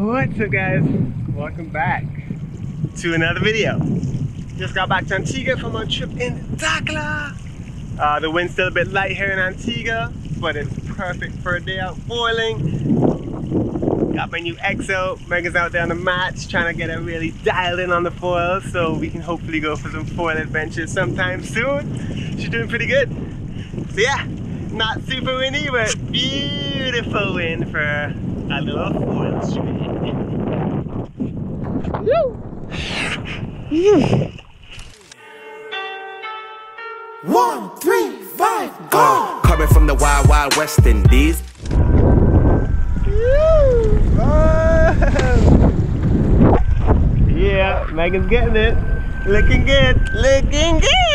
What's up guys? Welcome back to another video. Just got back to Antigua from our trip in Dakhla. Uh, the wind's still a bit light here in Antigua, but it's perfect for a day out foiling. Got my new EXO. Megan's out there on the mats trying to get it really dialed in on the foils so we can hopefully go for some foil adventures sometime soon. She's doing pretty good. So yeah, not super windy, but beautiful wind for a little foil trip. One, three, five, go! Coming from the wild, wild West Indies. Yeah, Megan's getting it. Looking good, looking good.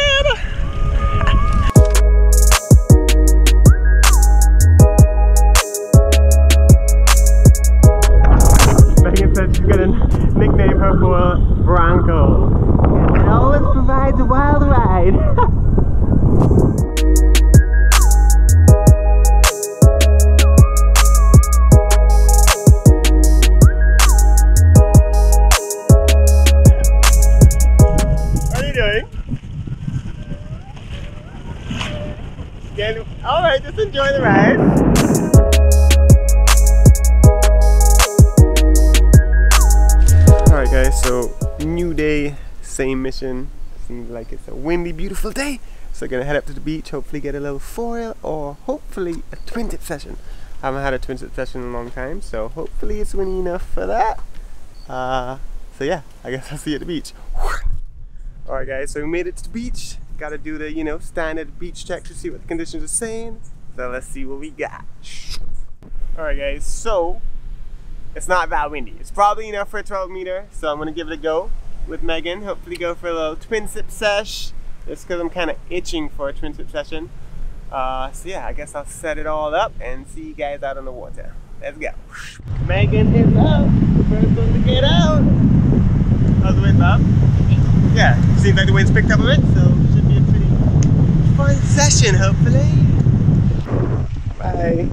All right, just enjoy the ride. All right, guys. So new day, same mission. Seems like it's a windy, beautiful day. So gonna head up to the beach. Hopefully get a little foil or hopefully a twin tip session. I Haven't had a twin tip session in a long time, so hopefully it's windy enough for that. Uh, so yeah, I guess I'll see you at the beach. Alright guys, so we made it to the beach. Gotta do the, you know, standard beach check to see what the conditions are saying. So let's see what we got. Alright guys, so it's not that windy. It's probably enough for a 12 meter, so I'm gonna give it a go with Megan. Hopefully go for a little twin tip sesh. Just because I'm kind of itching for a twin tip session. Uh, so yeah, I guess I'll set it all up and see you guys out on the water. Let's go. Megan is out. First one to get out. How's the wind, Bob? Yeah, seems like the wind's picked up a bit, so it should be a pretty session, hopefully. Bye.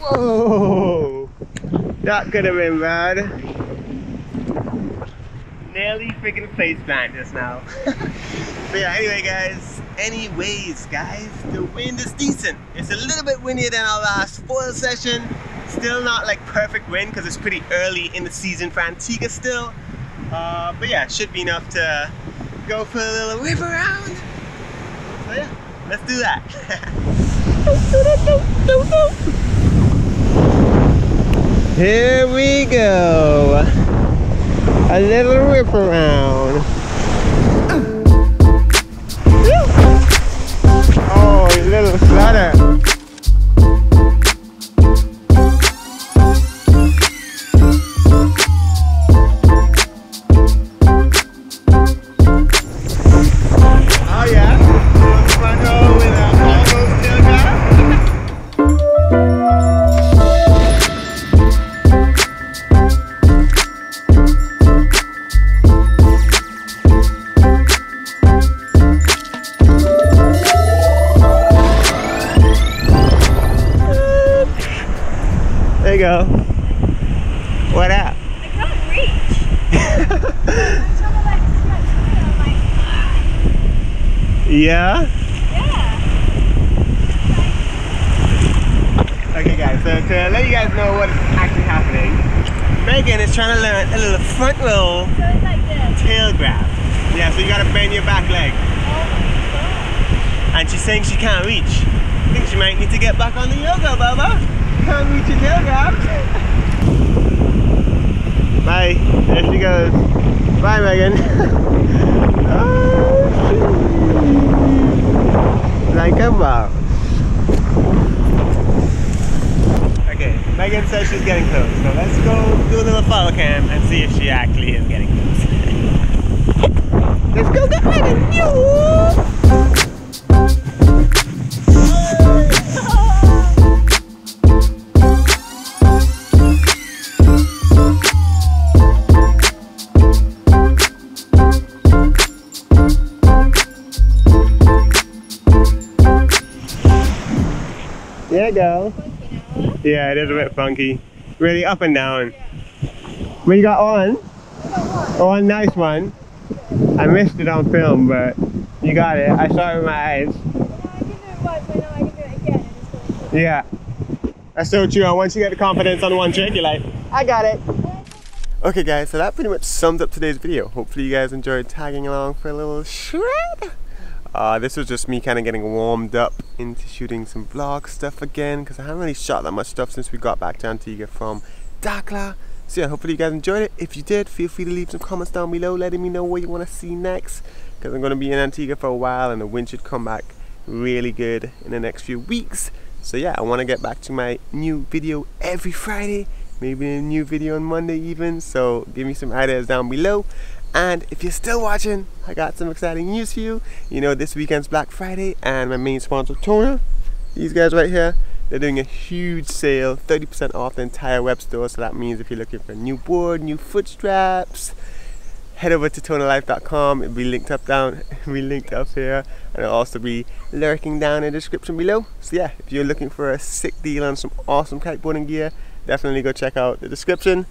Whoa! That could have been bad. Nearly freaking face plant just now. but yeah, anyway guys, anyways guys, the wind is decent. It's a little bit windier than our last foil session. Still not like perfect wind because it's pretty early in the season for Antigua still. Uh, but yeah, should be enough to go for a little whip around. So yeah, let's do that. Here we go. A little whip around. Oh, a little flutter. You go. What up? I can't reach. I'm trying to like see my foot. I'm like, Yeah? yeah. Okay guys, so to let you guys know what is actually happening, Megan is trying to learn a little front roll So like tail grab. Yeah, so you gotta bend your back leg. Oh And she's saying she can't reach. I think she might need to get back on the yoga, Baba. Can't reach your tail grab. Bye. There she goes. Bye, Megan. oh, like a mouse. Okay, Megan says she's getting close, so let's go do a little follow cam and see if she actually is getting close. let's go get Megan! Though. Yeah, it is a bit funky. Really up and down. We got one. Oh, a nice one. I missed it on film, but you got it. I saw it with my eyes. Yeah. That's so true. Once you get the confidence on one trick, you're like, I got it. Okay guys, so that pretty much sums up today's video. Hopefully you guys enjoyed tagging along for a little shred. Uh, this was just me kind of getting warmed up into shooting some vlog stuff again because I haven't really shot that much stuff since we got back to Antigua from Dakhla. So yeah, hopefully you guys enjoyed it. If you did, feel free to leave some comments down below letting me know what you want to see next because I'm going to be in Antigua for a while and the wind should come back really good in the next few weeks. So yeah, I want to get back to my new video every Friday maybe a new video on Monday even so give me some ideas down below and if you're still watching I got some exciting news for you. You know this weekend's Black Friday and my main sponsor Tona these guys right here they're doing a huge sale 30% off the entire web store. So that means if you're looking for a new board new foot straps head over to tonalife.com it'll be linked up down it'll be linked up here. And it'll also be lurking down in the description below. So yeah if you're looking for a sick deal on some awesome kiteboarding gear definitely go check out the description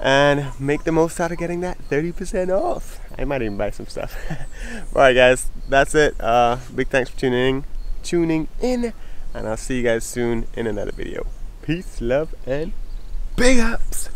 and make the most out of getting that 30% off. I might even buy some stuff. Alright guys, that's it. Uh, big thanks for tuning in, tuning in, and I'll see you guys soon in another video. Peace, love, and big ups.